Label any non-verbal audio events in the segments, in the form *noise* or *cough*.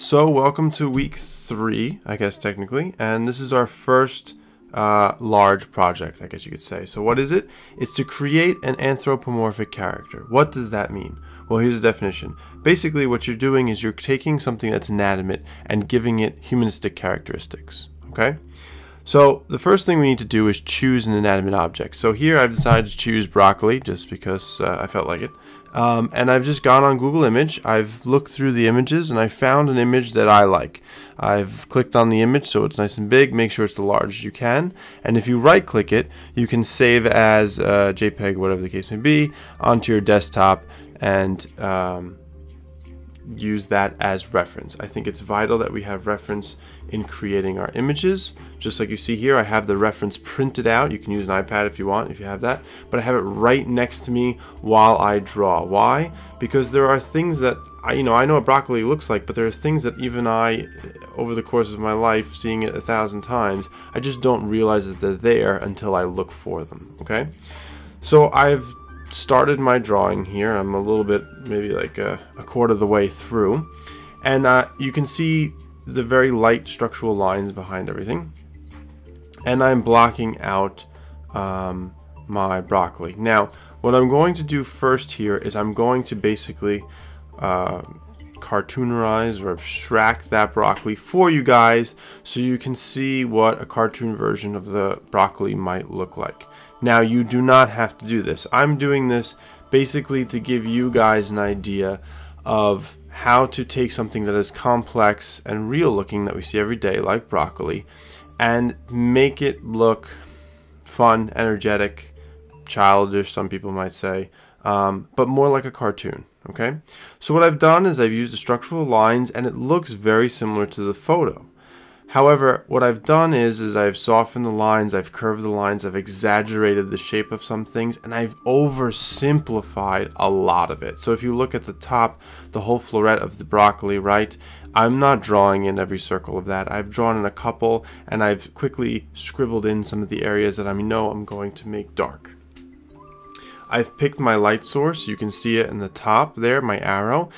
So welcome to week three, I guess technically, and this is our first uh, large project, I guess you could say. So what is it? It's to create an anthropomorphic character. What does that mean? Well, here's a definition. Basically, what you're doing is you're taking something that's inanimate and giving it humanistic characteristics. Okay? So the first thing we need to do is choose an inanimate object. So here I've decided to choose broccoli just because uh, I felt like it. Um, and I've just gone on Google Image. I've looked through the images and I found an image that I like. I've clicked on the image so it's nice and big. Make sure it's the largest you can. And if you right click it, you can save as uh, JPEG, whatever the case may be, onto your desktop and um, use that as reference. I think it's vital that we have reference in creating our images. Just like you see here, I have the reference printed out. You can use an iPad if you want, if you have that. But I have it right next to me while I draw. Why? Because there are things that, I, you know, I know what broccoli looks like, but there are things that even I, over the course of my life, seeing it a thousand times, I just don't realize that they're there until I look for them, okay? So I've started my drawing here. I'm a little bit, maybe like a, a quarter of the way through. And uh, you can see the very light structural lines behind everything. And I'm blocking out um, my broccoli. Now, what I'm going to do first here is I'm going to basically uh, cartoonerize or abstract that broccoli for you guys so you can see what a cartoon version of the broccoli might look like. Now you do not have to do this. I'm doing this basically to give you guys an idea of how to take something that is complex and real looking that we see every day like broccoli and make it look fun, energetic, childish some people might say, um, but more like a cartoon okay so what I've done is I've used the structural lines and it looks very similar to the photo However, what I've done is, is I've softened the lines, I've curved the lines, I've exaggerated the shape of some things, and I've oversimplified a lot of it. So if you look at the top, the whole floret of the broccoli, right? I'm not drawing in every circle of that. I've drawn in a couple, and I've quickly scribbled in some of the areas that I know I'm going to make dark. I've picked my light source. You can see it in the top there, my arrow.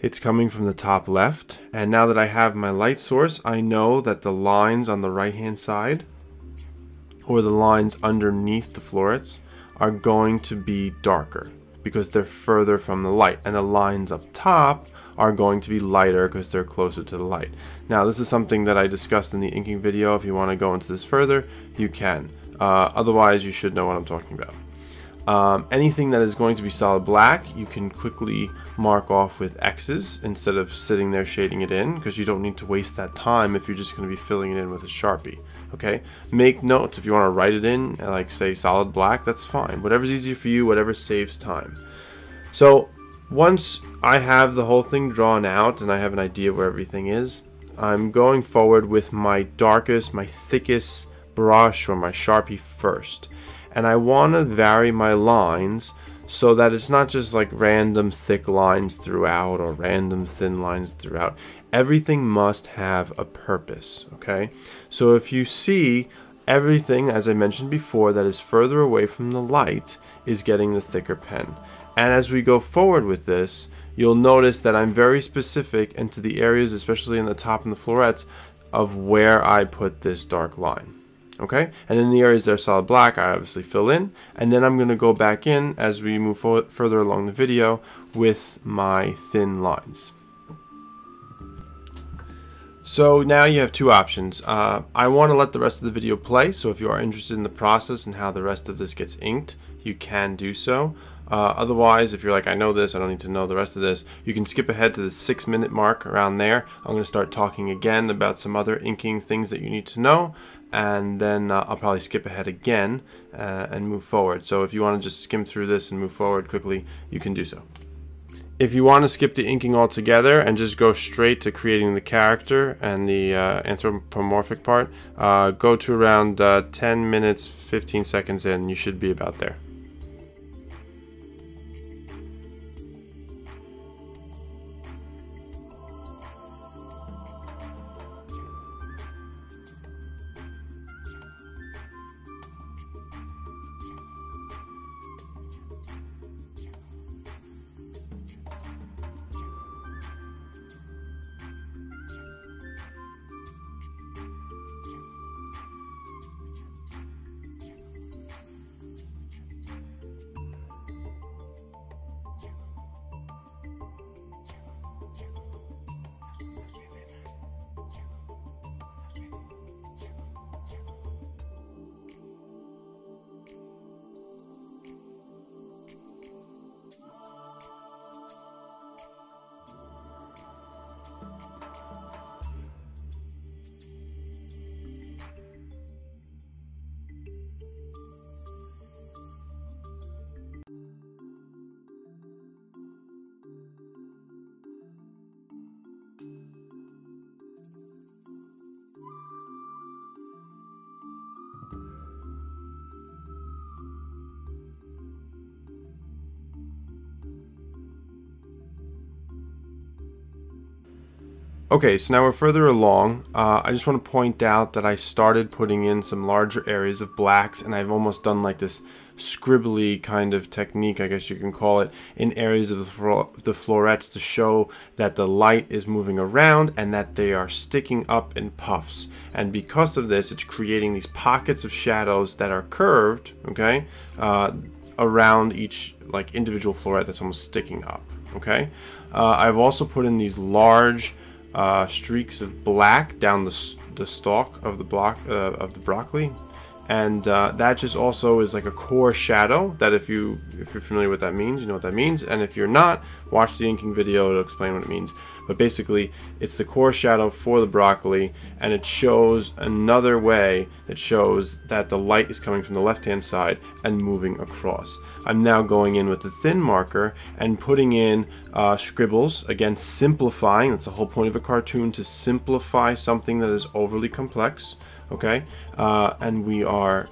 It's coming from the top left. And now that I have my light source, I know that the lines on the right hand side or the lines underneath the florets are going to be darker because they're further from the light and the lines up top are going to be lighter because they're closer to the light. Now this is something that I discussed in the inking video. If you want to go into this further, you can. Uh, otherwise, you should know what I'm talking about. Um, anything that is going to be solid black, you can quickly mark off with X's instead of sitting there shading it in because you don't need to waste that time if you're just going to be filling it in with a Sharpie. Okay, make notes if you want to write it in, like say solid black, that's fine. Whatever's easier for you, whatever saves time. So once I have the whole thing drawn out and I have an idea where everything is, I'm going forward with my darkest, my thickest brush or my Sharpie first and I want to vary my lines so that it's not just like random thick lines throughout or random thin lines throughout. Everything must have a purpose, okay? So if you see everything, as I mentioned before, that is further away from the light is getting the thicker pen. And as we go forward with this, you'll notice that I'm very specific into the areas, especially in the top and the florets, of where I put this dark line okay? And then the areas that are solid black I obviously fill in. And then I'm going to go back in as we move further along the video with my thin lines. So now you have two options. Uh, I want to let the rest of the video play so if you are interested in the process and how the rest of this gets inked you can do so. Uh, otherwise, if you're like, I know this, I don't need to know the rest of this, you can skip ahead to the six minute mark around there. I'm going to start talking again about some other inking things that you need to know and then uh, I'll probably skip ahead again uh, and move forward. So if you want to just skim through this and move forward quickly, you can do so. If you want to skip the inking altogether and just go straight to creating the character and the uh, anthropomorphic part, uh, go to around uh, 10 minutes, 15 seconds in, you should be about there. Okay, so now we're further along. Uh, I just want to point out that I started putting in some larger areas of blacks and I've almost done like this scribbly kind of technique, I guess you can call it, in areas of the florets to show that the light is moving around and that they are sticking up in puffs. And because of this, it's creating these pockets of shadows that are curved, okay, uh, around each like individual floret that's almost sticking up, okay. Uh, I've also put in these large uh, streaks of black down the, the stalk of the block uh, of the broccoli and uh, that just also is like a core shadow that if you if you're familiar with that means you know what that means. And if you're not watch the inking video it'll explain what it means. But basically it's the core shadow for the broccoli and it shows another way that shows that the light is coming from the left hand side and moving across. I'm now going in with the thin marker and putting in uh, scribbles. Again simplifying. That's the whole point of a cartoon to simplify something that is overly complex okay? Uh, and we are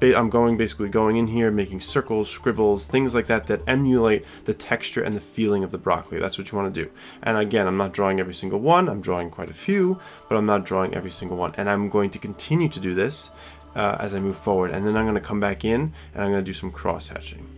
I'm going basically going in here making circles scribbles things like that that emulate the texture and the feeling of the broccoli. That's what you want to do. And again I'm not drawing every single one I'm drawing quite a few but I'm not drawing every single one. And I'm going to continue to do this uh, as I move forward. And then I'm going to come back in and I'm going to do some cross hatching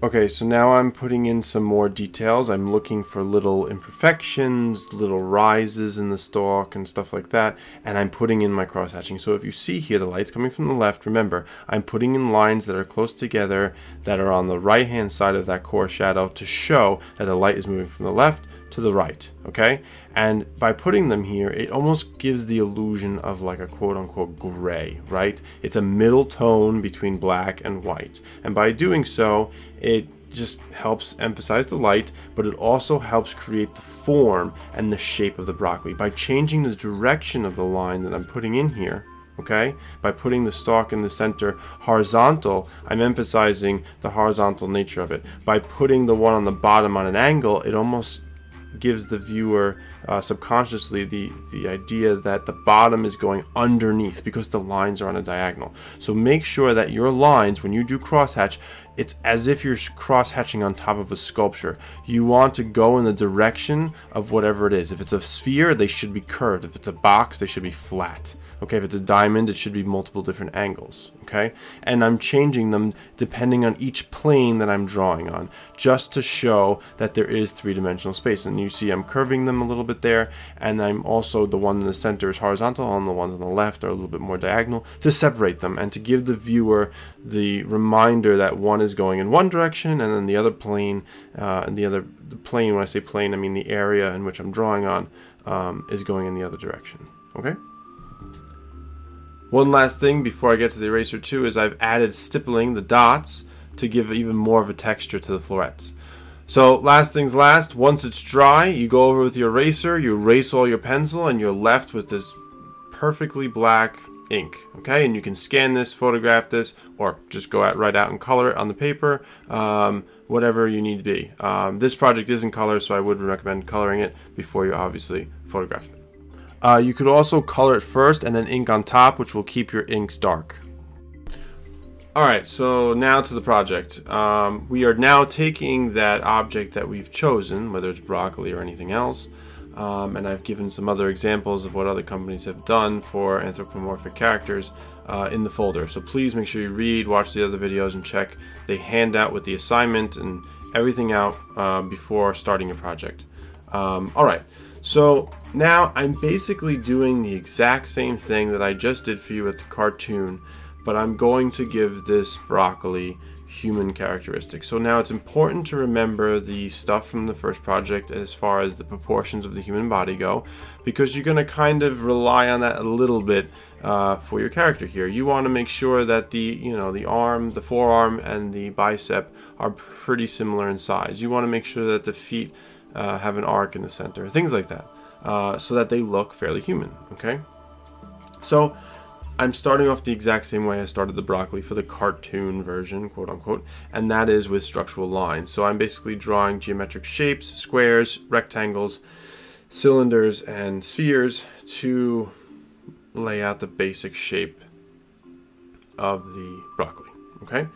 Okay, so now I'm putting in some more details. I'm looking for little imperfections, little rises in the stalk and stuff like that, and I'm putting in my cross hatching. So if you see here, the light's coming from the left, remember, I'm putting in lines that are close together that are on the right hand side of that core shadow to show that the light is moving from the left to the right, okay? And by putting them here, it almost gives the illusion of like a quote unquote gray, right? It's a middle tone between black and white. And by doing so, it just helps emphasize the light, but it also helps create the form and the shape of the broccoli. By changing the direction of the line that I'm putting in here, okay? By putting the stalk in the center horizontal, I'm emphasizing the horizontal nature of it. By putting the one on the bottom on an angle, it almost gives the viewer uh, subconsciously the, the idea that the bottom is going underneath because the lines are on a diagonal. So make sure that your lines, when you do crosshatch, it's as if you're cross-hatching on top of a sculpture. You want to go in the direction of whatever it is. If it's a sphere, they should be curved. If it's a box, they should be flat. Okay, if it's a diamond, it should be multiple different angles. Okay, and I'm changing them depending on each plane that I'm drawing on, just to show that there is three-dimensional space. And you see I'm curving them a little bit there, and I'm also, the one in the center is horizontal, and the ones on the left are a little bit more diagonal, to separate them and to give the viewer the reminder that one is going in one direction, and then the other plane, uh, and the other the plane, when I say plane, I mean the area in which I'm drawing on, um, is going in the other direction. Okay? One last thing before I get to the eraser too is I've added stippling, the dots, to give even more of a texture to the florets. So last things last, once it's dry, you go over with your eraser, you erase all your pencil, and you're left with this perfectly black ink. Okay, and you can scan this, photograph this, or just go out right out and color it on the paper, um, whatever you need to be. Um, this project is in color, so I would recommend coloring it before you obviously photograph it. Uh, you could also color it first and then ink on top, which will keep your inks dark. Alright, so now to the project. Um, we are now taking that object that we've chosen, whether it's broccoli or anything else, um, and I've given some other examples of what other companies have done for anthropomorphic characters uh, in the folder. So please make sure you read, watch the other videos, and check the handout with the assignment and everything out uh, before starting your project. Um, Alright, so now I'm basically doing the exact same thing that I just did for you at the cartoon, but I'm going to give this broccoli human characteristics. So now it's important to remember the stuff from the first project as far as the proportions of the human body go, because you're going to kind of rely on that a little bit uh, for your character here. You want to make sure that the you know the arm, the forearm, and the bicep are pretty similar in size. You want to make sure that the feet uh, have an arc in the center, things like that, uh, so that they look fairly human. Okay, so I'm starting off the exact same way I started the broccoli for the cartoon version, quote unquote, and that is with structural lines. So I'm basically drawing geometric shapes, squares, rectangles, cylinders, and spheres to lay out the basic shape of the broccoli, okay?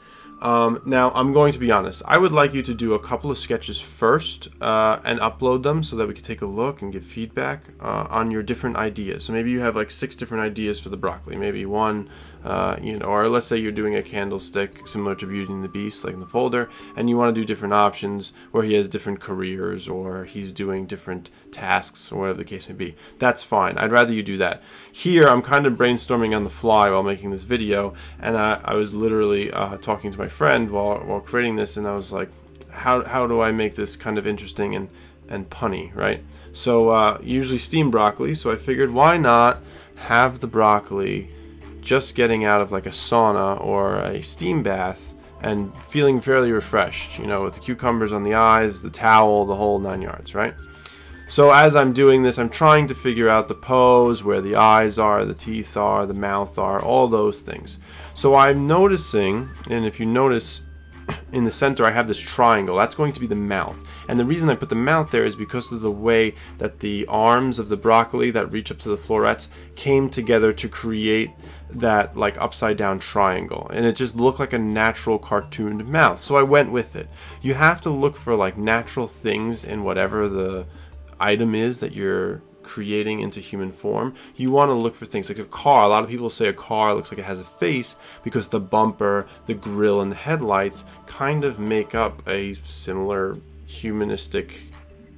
Um, now, I'm going to be honest. I would like you to do a couple of sketches first uh, and upload them so that we can take a look and give feedback uh, on your different ideas. So maybe you have like six different ideas for the broccoli. Maybe one, uh, you know, or let's say you're doing a candlestick similar to Beauty and the Beast, like in the folder, and you want to do different options where he has different careers or he's doing different tasks or whatever the case may be. That's fine. I'd rather you do that. Here, I'm kind of brainstorming on the fly while making this video, and I, I was literally uh, talking to my friend while while creating this, and I was like, how how do I make this kind of interesting and and punny, right? So uh, usually steamed broccoli. So I figured, why not have the broccoli just getting out of like a sauna or a steam bath and feeling fairly refreshed, you know, with the cucumbers on the eyes, the towel, the whole nine yards, right? So as I'm doing this, I'm trying to figure out the pose, where the eyes are, the teeth are, the mouth are, all those things. So I'm noticing, and if you notice *coughs* in the center, I have this triangle. That's going to be the mouth. And the reason I put the mouth there is because of the way that the arms of the broccoli that reach up to the florets came together to create that like upside down triangle and it just looked like a natural cartooned mouth so I went with it you have to look for like natural things in whatever the item is that you're creating into human form, you want to look for things like a car. A lot of people say a car looks like it has a face because the bumper, the grill, and the headlights kind of make up a similar humanistic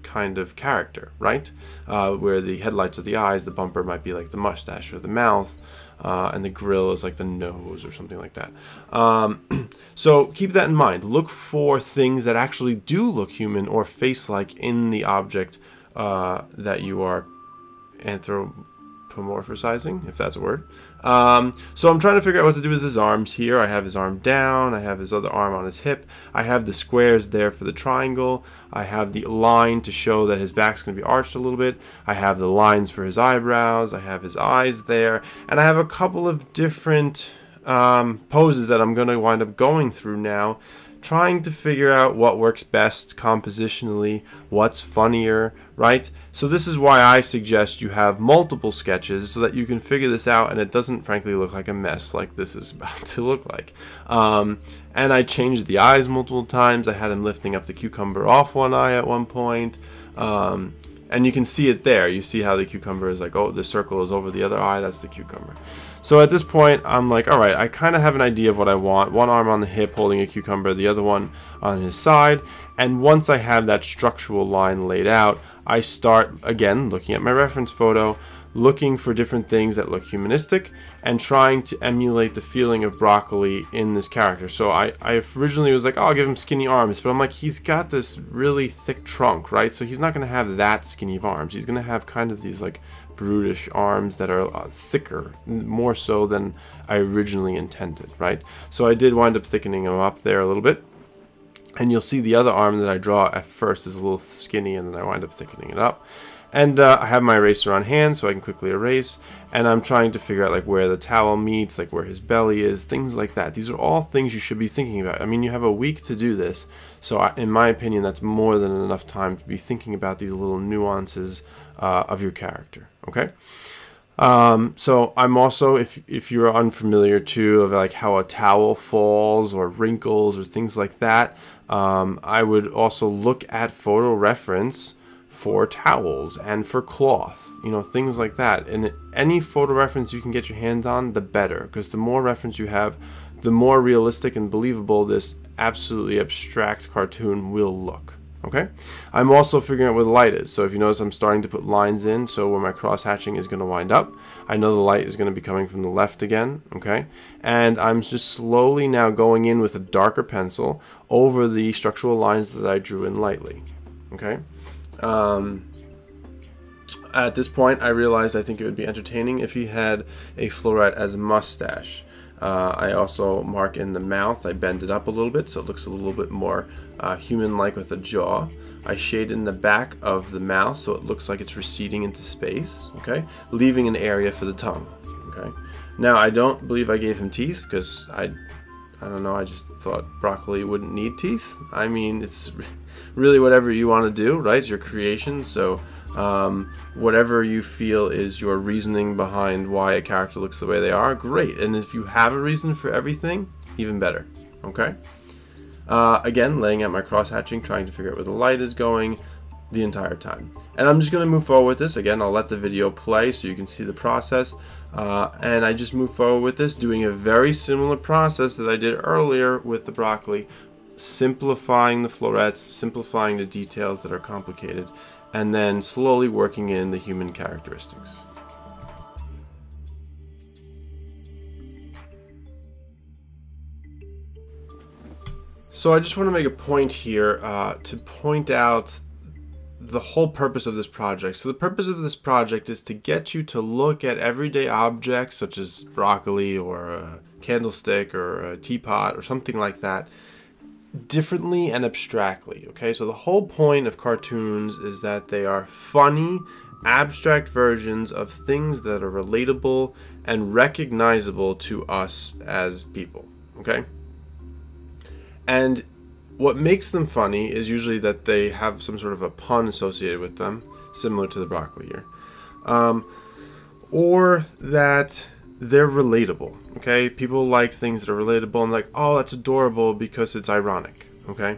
kind of character, right? Uh, where the headlights are the eyes, the bumper might be like the mustache or the mouth, uh, and the grill is like the nose or something like that. Um, *clears throat* so keep that in mind. Look for things that actually do look human or face-like in the object uh, that you are anthropomorphizing, if that's a word. Um, so I'm trying to figure out what to do with his arms here. I have his arm down. I have his other arm on his hip. I have the squares there for the triangle. I have the line to show that his back's going to be arched a little bit. I have the lines for his eyebrows. I have his eyes there. And I have a couple of different um, poses that I'm going to wind up going through now trying to figure out what works best compositionally, what's funnier, right? So this is why I suggest you have multiple sketches so that you can figure this out and it doesn't frankly look like a mess like this is *laughs* about to look like. Um, and I changed the eyes multiple times. I had him lifting up the cucumber off one eye at one point. Um, and you can see it there. You see how the cucumber is like, oh, the circle is over the other eye. That's the cucumber. So at this point, I'm like, all right, I kind of have an idea of what I want. One arm on the hip holding a cucumber, the other one on his side. And once I have that structural line laid out, I start, again, looking at my reference photo, looking for different things that look humanistic and trying to emulate the feeling of broccoli in this character. So I, I originally was like, oh, I'll give him skinny arms, but I'm like, he's got this really thick trunk, right? So he's not going to have that skinny of arms. He's going to have kind of these like brutish arms that are uh, thicker, more so than I originally intended, right? So I did wind up thickening them up there a little bit. And you'll see the other arm that I draw at first is a little skinny and then I wind up thickening it up. And uh, I have my eraser on hand so I can quickly erase. And I'm trying to figure out like where the towel meets, like where his belly is, things like that. These are all things you should be thinking about. I mean, you have a week to do this. So I, in my opinion, that's more than enough time to be thinking about these little nuances uh, of your character. Okay. Um, so I'm also, if, if you're unfamiliar too, of like how a towel falls or wrinkles or things like that, um, I would also look at photo reference for towels and for cloth, you know, things like that. And any photo reference you can get your hands on, the better, because the more reference you have, the more realistic and believable this absolutely abstract cartoon will look. Okay, I'm also figuring out where the light is. So if you notice, I'm starting to put lines in. So where my cross hatching is going to wind up, I know the light is going to be coming from the left again. Okay, and I'm just slowly now going in with a darker pencil over the structural lines that I drew in lightly. Okay. Um, at this point, I realized I think it would be entertaining if he had a floret as a mustache. Uh, I also mark in the mouth, I bend it up a little bit so it looks a little bit more uh, human-like with a jaw. I shade in the back of the mouth so it looks like it's receding into space, okay? Leaving an area for the tongue, okay? Now, I don't believe I gave him teeth because I, I don't know, I just thought broccoli wouldn't need teeth. I mean, it's *laughs* really whatever you want to do, right? It's your creation, so um, whatever you feel is your reasoning behind why a character looks the way they are, great. And if you have a reason for everything, even better. Okay? Uh, again, laying out my cross hatching, trying to figure out where the light is going the entire time. And I'm just going to move forward with this. Again, I'll let the video play so you can see the process. Uh, and I just move forward with this, doing a very similar process that I did earlier with the broccoli, simplifying the florets, simplifying the details that are complicated, and then slowly working in the human characteristics. So I just want to make a point here uh, to point out the whole purpose of this project. So the purpose of this project is to get you to look at everyday objects such as broccoli or a candlestick or a teapot or something like that differently and abstractly. Okay, so the whole point of cartoons is that they are funny, abstract versions of things that are relatable and recognizable to us as people. Okay, and what makes them funny is usually that they have some sort of a pun associated with them, similar to the broccoli here, um, or that they're relatable. Okay, people like things that are relatable and like, oh, that's adorable because it's ironic. Okay,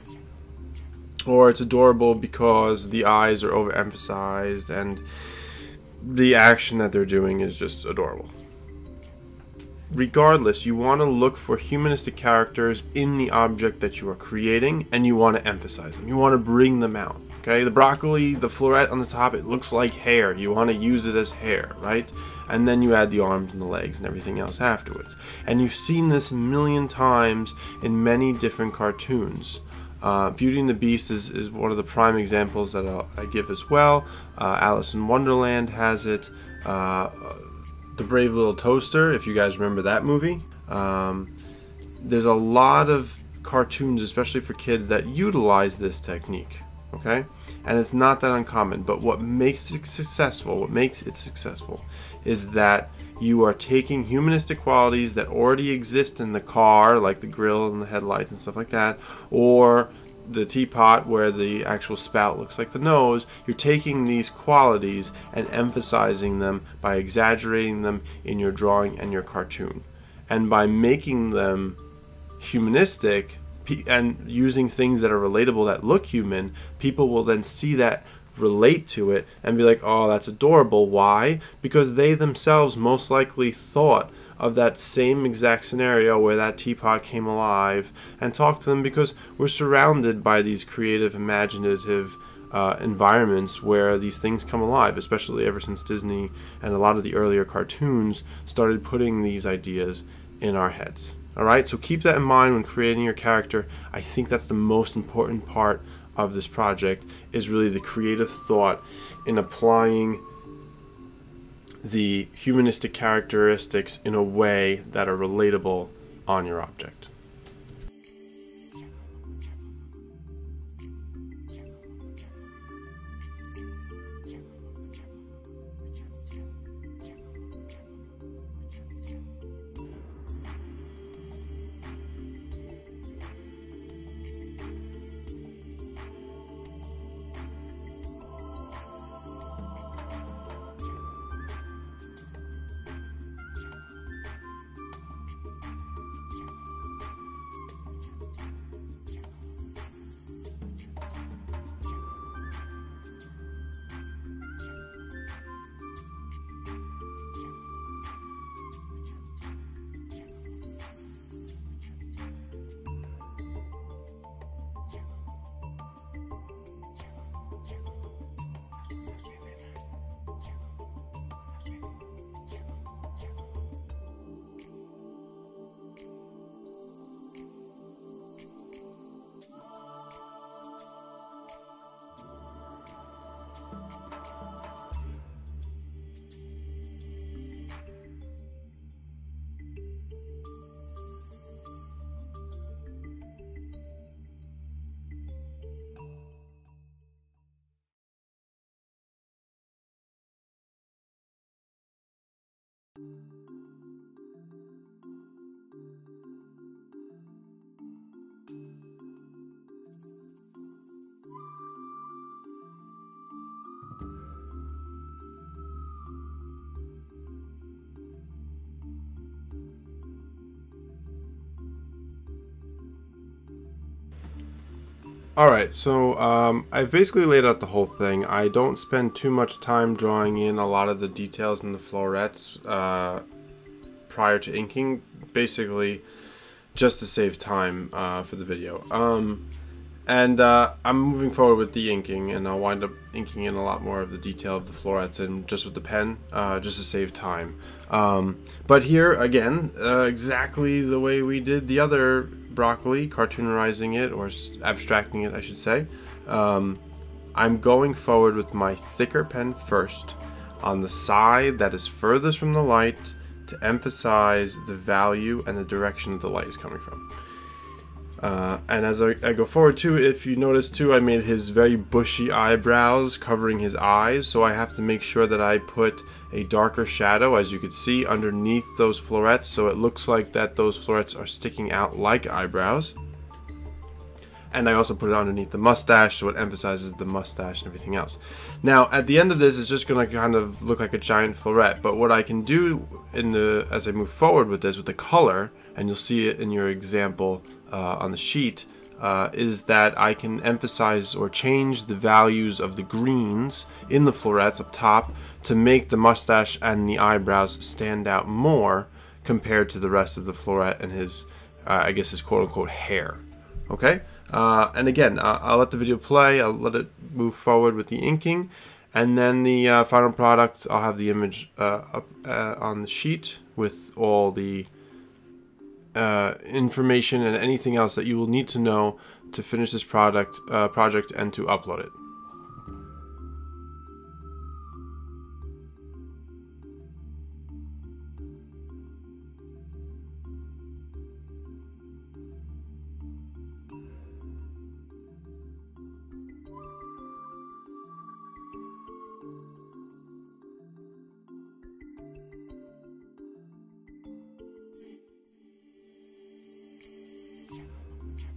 or it's adorable because the eyes are overemphasized and the action that they're doing is just adorable. Regardless, you want to look for humanistic characters in the object that you are creating and you want to emphasize them. You want to bring them out. Okay, the broccoli, the floret on the top, it looks like hair. You want to use it as hair, right? And then you add the arms and the legs and everything else afterwards. And you've seen this a million times in many different cartoons. Uh, Beauty and the Beast is, is one of the prime examples that I'll, i give as well. Uh, Alice in Wonderland has it. Uh, the Brave Little Toaster, if you guys remember that movie. Um, there's a lot of cartoons, especially for kids, that utilize this technique. Okay? And it's not that uncommon, but what makes it successful, what makes it successful, is that you are taking humanistic qualities that already exist in the car, like the grill and the headlights and stuff like that, or the teapot where the actual spout looks like the nose, you're taking these qualities and emphasizing them by exaggerating them in your drawing and your cartoon. And by making them humanistic and using things that are relatable that look human, people will then see that relate to it and be like, oh, that's adorable. Why? Because they themselves most likely thought of that same exact scenario where that teapot came alive and talked to them because we're surrounded by these creative, imaginative uh, environments where these things come alive, especially ever since Disney and a lot of the earlier cartoons started putting these ideas in our heads. Alright, so keep that in mind when creating your character. I think that's the most important part of this project is really the creative thought in applying the humanistic characteristics in a way that are relatable on your object. thank you Alright, so um, I've basically laid out the whole thing. I don't spend too much time drawing in a lot of the details in the florets uh, prior to inking, basically just to save time uh, for the video. Um, and uh, I'm moving forward with the inking, and I'll wind up inking in a lot more of the detail of the florets and just with the pen, uh, just to save time. Um, but here, again, uh, exactly the way we did the other broccoli, cartoonerizing it, or abstracting it, I should say. Um, I'm going forward with my thicker pen first on the side that is furthest from the light to emphasize the value and the direction that the light is coming from. Uh, and as I, I, go forward too, if you notice too, I made his very bushy eyebrows covering his eyes, so I have to make sure that I put a darker shadow, as you can see, underneath those florets, so it looks like that those florets are sticking out like eyebrows. And I also put it underneath the mustache, so it emphasizes the mustache and everything else. Now, at the end of this, it's just going to kind of look like a giant floret, but what I can do in the as I move forward with this, with the color, and you'll see it in your example uh, on the sheet uh, is that I can emphasize or change the values of the greens in the florets up top to make the mustache and the eyebrows stand out more compared to the rest of the floret and his, uh, I guess his quote-unquote hair. Okay? Uh, and again, I'll let the video play, I'll let it move forward with the inking, and then the uh, final product, I'll have the image uh, up on the sheet with all the uh, information and anything else that you will need to know to finish this product uh, project and to upload it. master. master.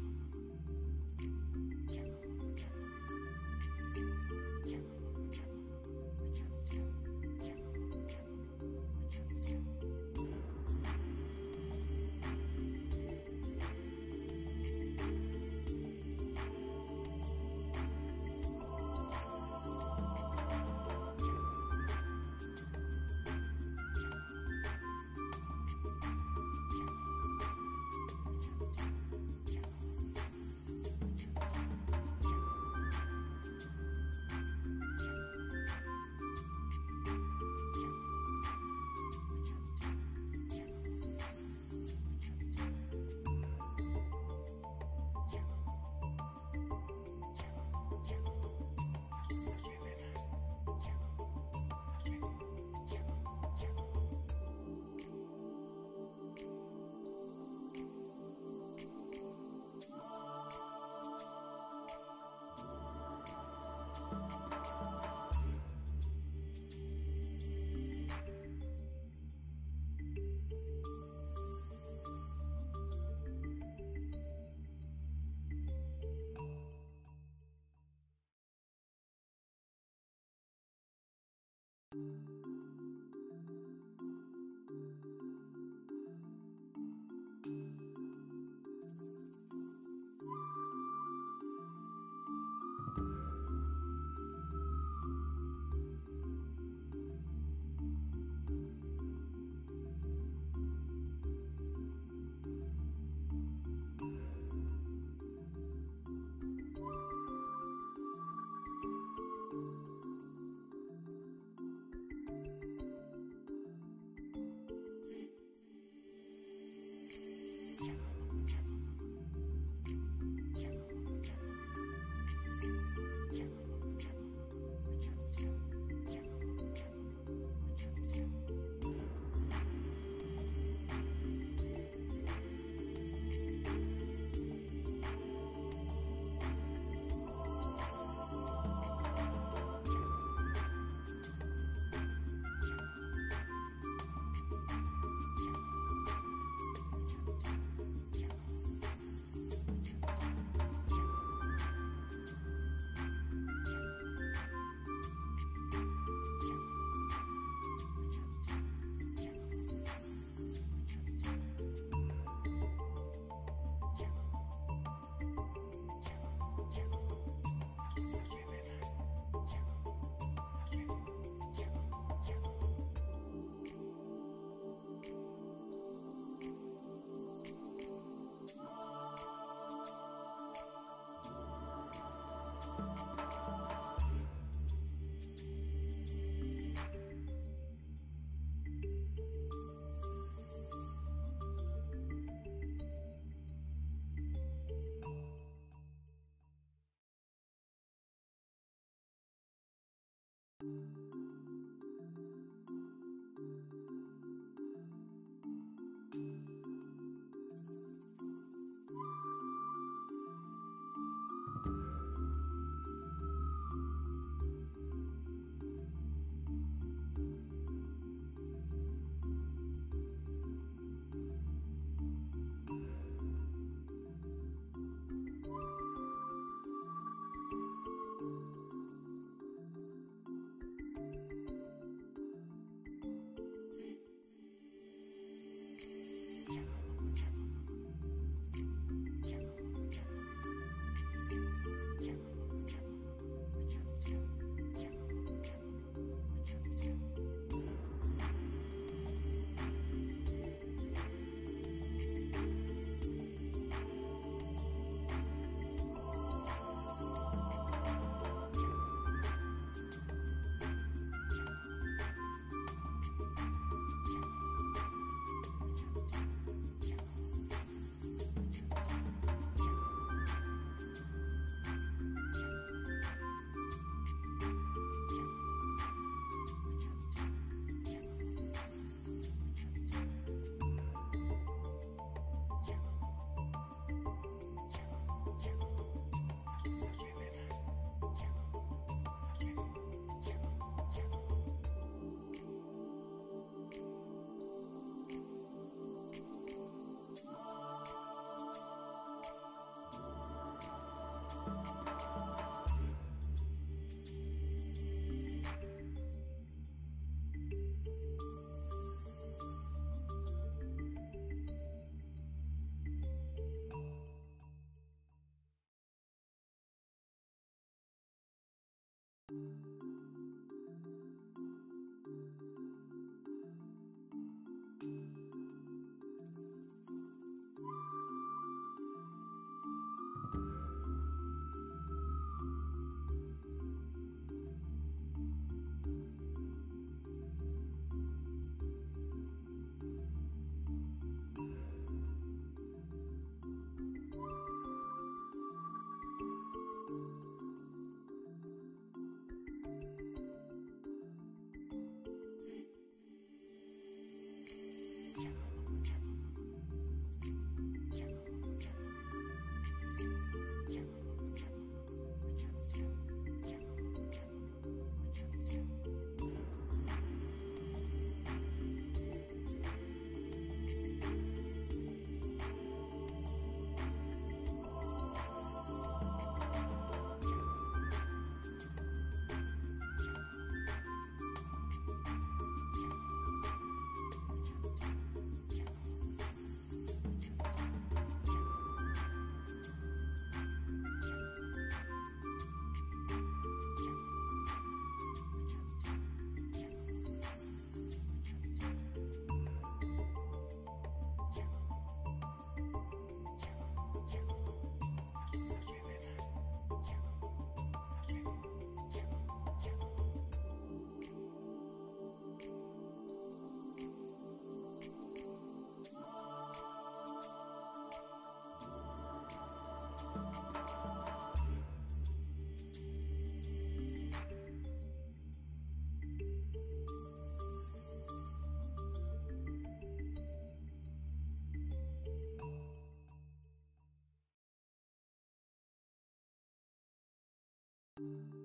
You.